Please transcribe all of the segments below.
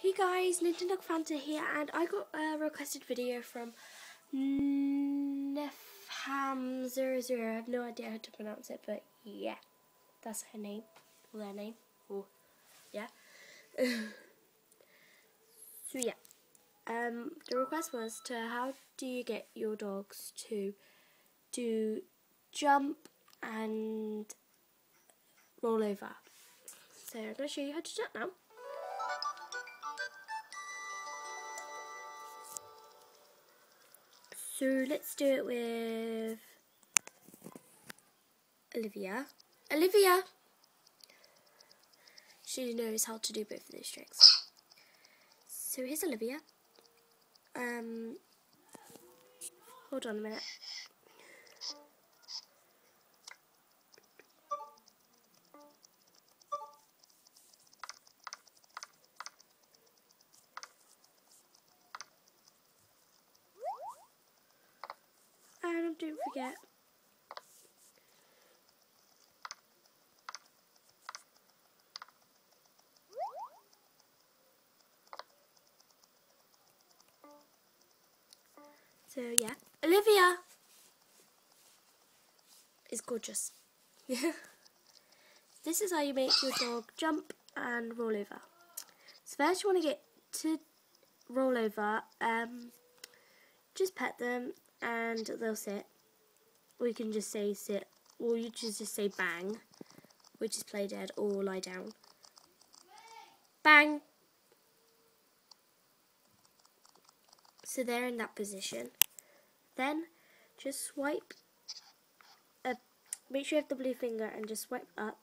Hey guys, Nintendogs Fanta here, and I got a requested video from nepham00. I have no idea how to pronounce it, but yeah, that's her name, or their name, or yeah. so yeah, um, the request was to how do you get your dogs to do jump and roll over. So I'm going to show you how to do that now. So let's do it with Olivia. Olivia! She knows how to do both of those tricks. So here's Olivia. Um, hold on a minute. Don't forget. So yeah, Olivia is gorgeous. this is how you make your dog jump and roll over. So first you want to get to roll over, um, just pet them and they'll sit. We can just say sit, or you just, just say bang, which is play dead, or lie down. Bang! So they're in that position. Then just swipe, uh, make sure you have the blue finger and just swipe up.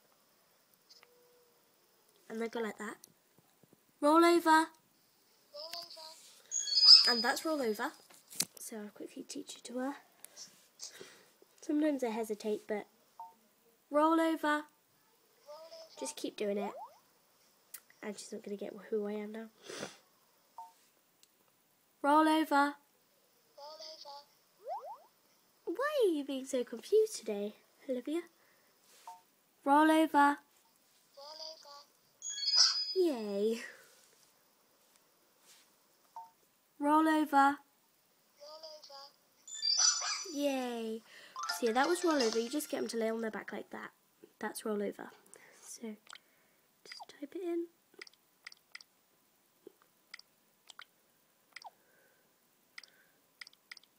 And then go like that. Roll over. Roll over. And that's roll over. So I'll quickly teach it to her. Sometimes I hesitate, but roll over. Just keep doing it. And she's not going to get who I am now. Roll over. Roll over. Why are you being so confused today, Olivia? Roll over. Roll over. Yay. Roll over. Yay. So yeah, that was roll over. You just get them to lay on their back like that. That's roll over. So just type it in.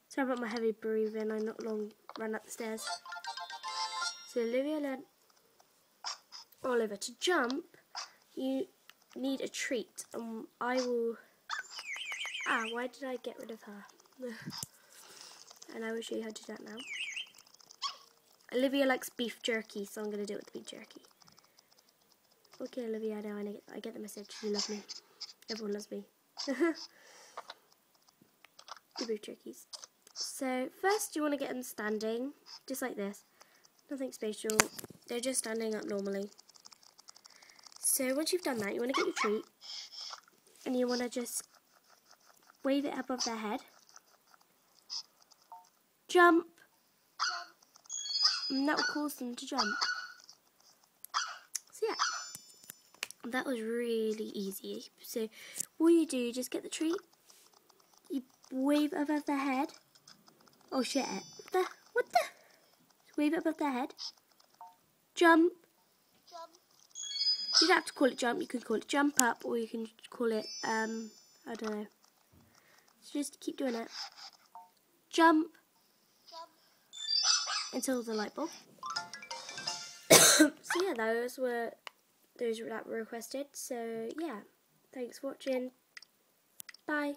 Sorry about my heavy breathing. I not long ran up the stairs. So Olivia learned. To jump, you need a treat. Um, I will. Ah, why did I get rid of her? and I will show you how to do that now. Olivia likes beef jerky, so I'm going to do it with beef jerky. Okay, Olivia, I know, I get, I get the message. You love me. Everyone loves me. the beef jerkies. So, first you want to get them standing, just like this. Nothing special. They're just standing up normally. So, once you've done that, you want to get your treat. And you want to just wave it above their head. Jump. And that will cause them to jump. So yeah, that was really easy. So all you do, you just get the treat, you wave above their head. Oh shit! What the? What the? Wave it above their head. Jump. Jump. You don't have to call it jump. You can call it jump up, or you can call it um, I don't know. So just keep doing it. Jump. Until the light bulb. so yeah, those were those that were requested. So yeah, thanks for watching. Bye.